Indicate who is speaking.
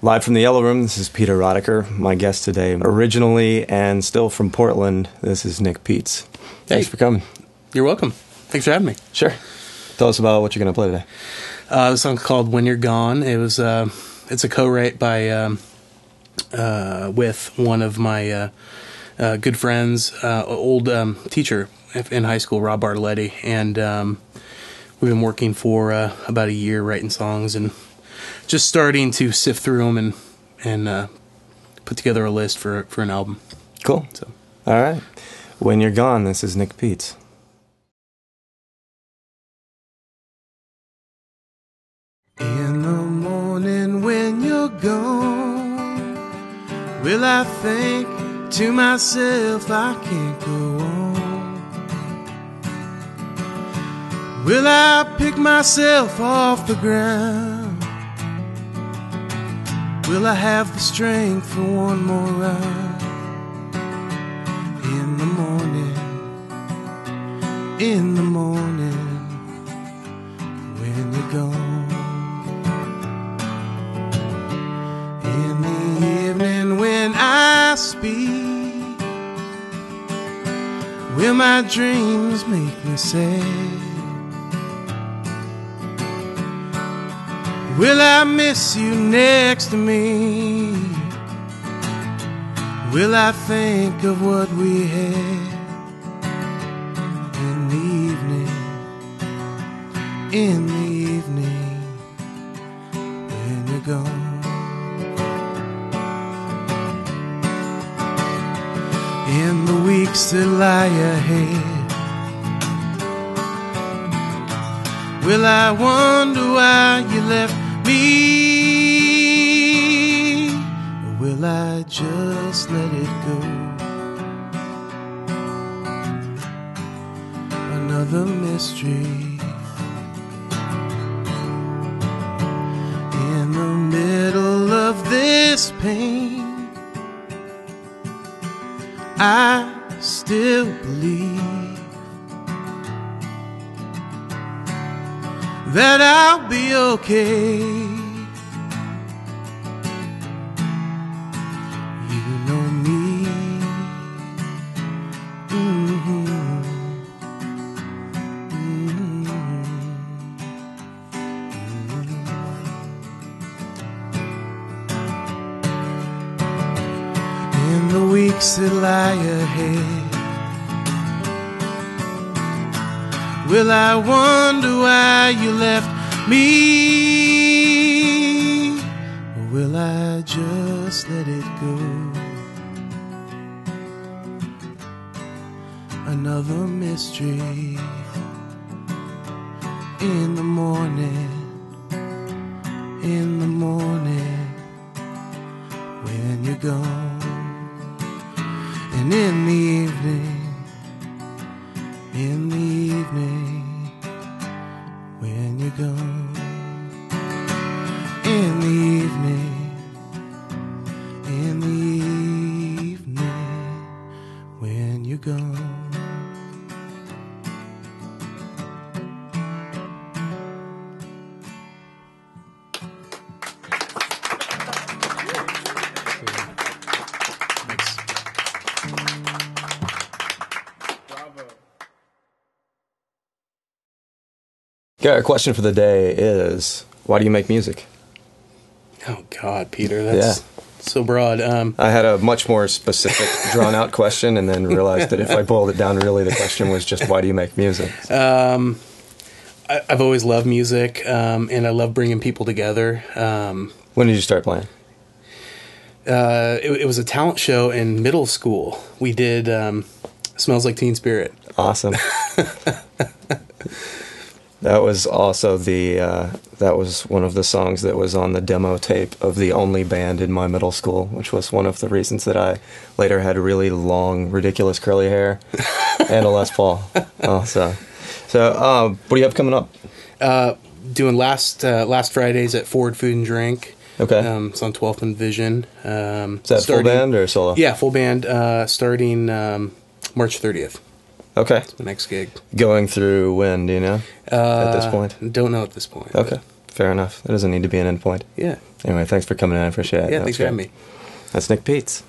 Speaker 1: Live from the Yellow Room, this is Peter Rodocker. My guest today, originally and still from Portland, this is Nick Peets. Thanks
Speaker 2: Hey.
Speaker 1: for coming.
Speaker 2: You're welcome. Thanks for having me.
Speaker 1: Sure. Tell us about what you're going to play today.
Speaker 2: Uh, the song's called "When You're Gone." It was uh, it's a co-write by um, uh, with one of my uh, uh, good friends, uh, old um, teacher in high school, Rob Bartoletti, and um, we've been working for uh, about a year writing songs and just starting to sift through them and and uh, put together a list for for an album.
Speaker 1: Cool.
Speaker 2: So.
Speaker 1: All right. When you're gone, this is Nick Peets.
Speaker 3: In the morning when you're gone, will I think to myself I can't go on? Will I pick myself off the ground? Will I have the strength for one more run? In the morning, in the morning, when you're gone. In the evening when I speak, will my dreams make me sad? Will I miss you next to me? Will I think of what we had in the evening? In the evening when you're gone. in the weeks that lie ahead. Will I wonder why you left Or will I just let it go? Another mystery. In the middle of this pain. I still believe that I'll be okay. You know me. Mhm. in the weeks that lie ahead. Will I wonder why you left me? Or will I just let it go? Another mystery in the morning, in the morning when you're gone. And in the evening, in the evening, when you're gone. In the evening, in the evening, when you're gone.
Speaker 1: Okay, our question for the day is why do you make music?
Speaker 2: Oh God, Peter, that's so broad. Um,
Speaker 1: I had a much more specific, drawn out question and then realized that if I boiled it down, really the question was just why do you make music?
Speaker 2: um, I, I've always loved music, um, and I love bringing people together. Um,
Speaker 1: When did you start playing?
Speaker 2: uh, it, it was a talent show in middle school. We did um, "Smells Like Teen Spirit."
Speaker 1: Awesome. that was also the uh, that was one of the songs that was on the demo tape of the only band in my middle school, which was one of the reasons that I later had really long, ridiculous curly hair and a Les Paul. Also, so uh, what do you have coming up?
Speaker 2: Uh, doing last uh, last Fridays at Ford Food and Drink.
Speaker 1: Okay,
Speaker 2: Um, it's on 12th and Division. Um,
Speaker 1: is that full band or solo?
Speaker 2: Yeah, full band. Uh, starting um, March 30th.
Speaker 1: Okay,
Speaker 2: The next gig.
Speaker 1: going through when? Do you know?
Speaker 2: Uh,
Speaker 1: At this point?
Speaker 2: don't know at this point.
Speaker 1: Okay, fair enough. It doesn't need to be an end point.
Speaker 2: Yeah.
Speaker 1: Anyway, thanks for coming in. I appreciate it.
Speaker 3: Yeah,
Speaker 1: That
Speaker 3: thanks for having me.
Speaker 1: That's Nick Peets.